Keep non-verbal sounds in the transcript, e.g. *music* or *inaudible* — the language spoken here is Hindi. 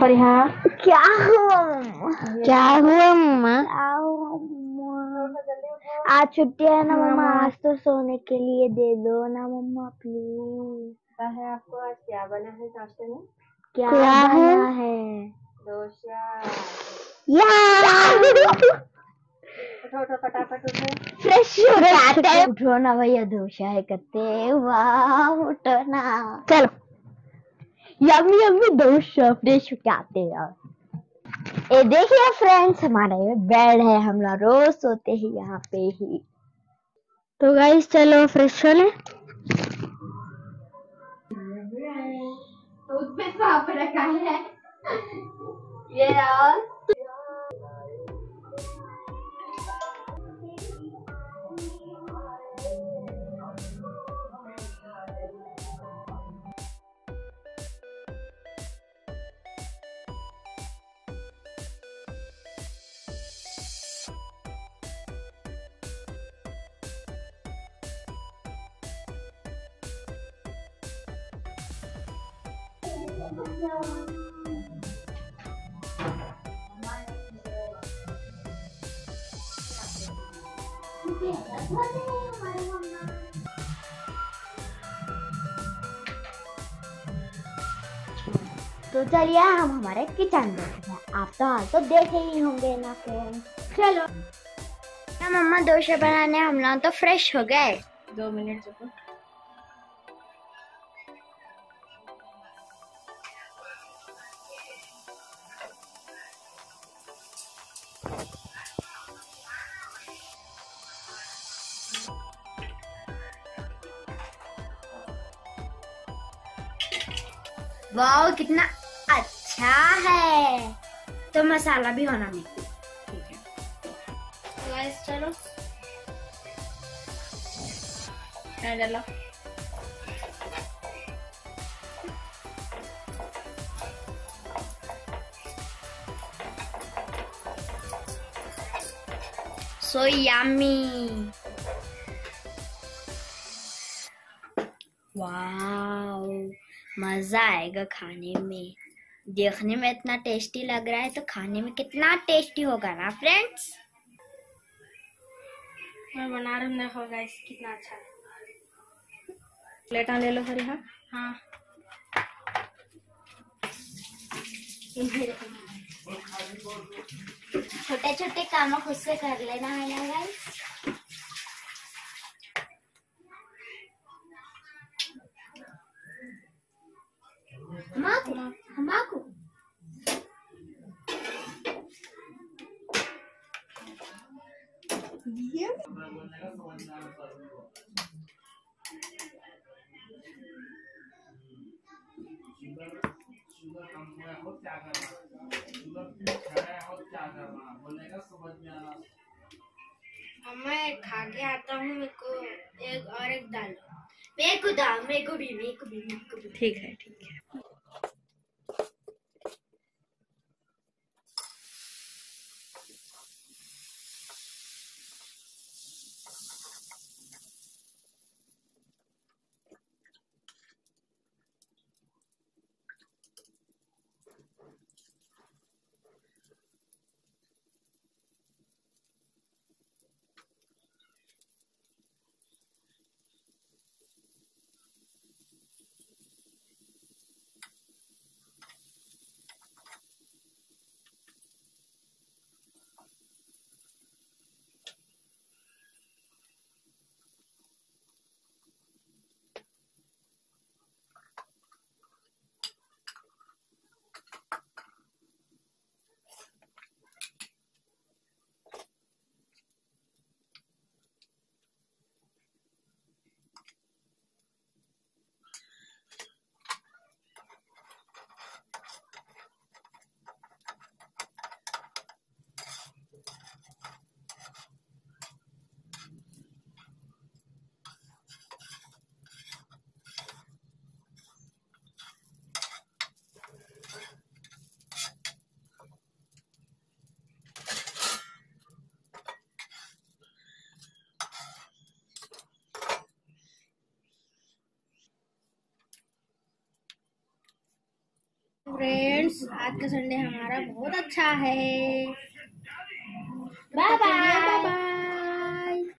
फरिहा। क्या हुआ? क्या हुआ मम्मा? क्या हुआ मम्मा? आज छुट्टी है ना मम्मा? आज तो सोने के लिए दे दो ना मम्मा प्लीज़ है आपको आज क्या बना है नाश्ते में? क्या, क्या है? है? डोसा। या! *laughs* उठो उठो फटाफट उठो। फ्रेश हो है उठो ना भैया है करते वाह उठो ना। चलो। यम्मी यम्मी फ्रेश हैं ये देखिए फ्रेंड्स हमारा ये बेड है हम लोग रोज सोते ही यहाँ पे ही। तो गाइस चलो फ्रेश हो ले। पे रखा है। ये यार तो चलिए हम हमारे किचन में हैं। आप तो हाल तो देखे ही होंगे ना फ्रेंड्स चलो। मम्मा, डोसा बनाने हम लोग तो फ्रेश हो गए। दो मिनट रुको। वाह कितना अच्छा है। तो मसाला भी होना नहीं है। गाइस चलो। डाला। सो यम्मी वाओ मज़ा आएगा खाने में। देखने में इतना टेस्टी लग रहा है तो खाने में कितना टेस्टी होगा ना फ्रेंड्स मैं बना रहा हूँ देखो गाइस कितना अच्छा। है प्लेटा ले लो फरिहा हाँ? छोटे छोटे काम खुद से कर लेना है ना गाइस हमाको हमाको मैं खा के आता हूँ मेरे को एक और एक दाल। मेरे को दाल मेरे को भी मेरे को भी मेरे को भी। ठीक है ठीक है। फ्रेंड्स आज का संडे हमारा बहुत अच्छा है। Bye bye